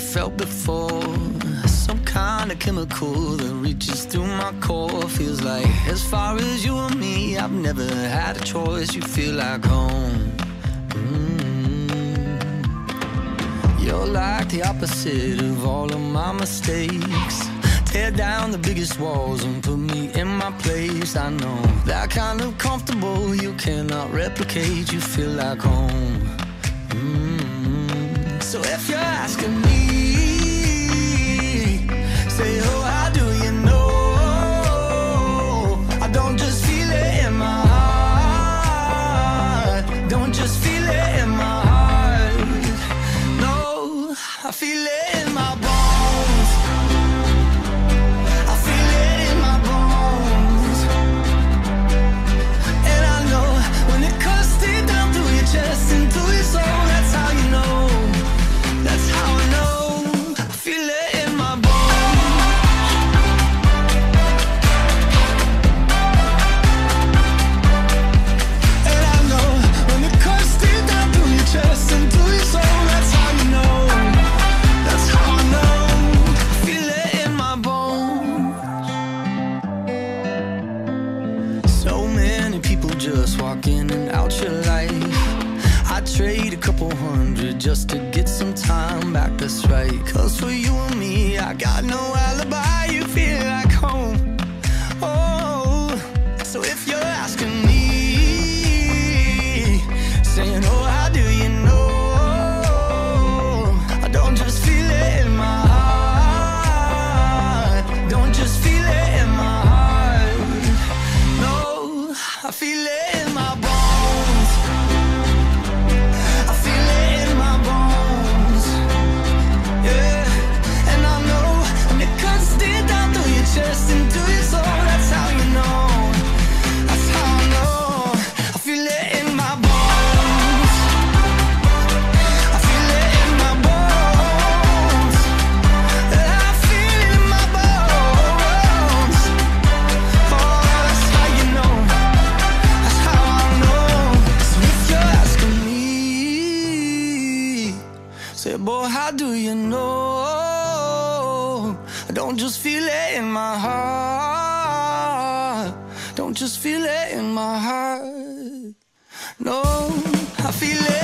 felt before. Some kind of chemical that reaches through my core. Feels like as far as you and me, I've never had a choice. You feel like home. Mm. You're like the opposite of all of my mistakes. Tear down the biggest walls and put me in my place. I know that kind of comfortable you cannot replicate. You feel like home. Mm. So if you're it in my heart. No, I feel it in and out your life. I trade a couple hundred just to get some time back, that's right. Cause for you and me, I got no alibi. You feel like home. Oh, so if you're asking me, saying, Oh, how do you know? I don't just feel it in my heart. Don't just feel it in my heart. No, I feel it boy, how do you know? I don't just feel it in my heart. Don't just feel it in my heart. No, I feel it.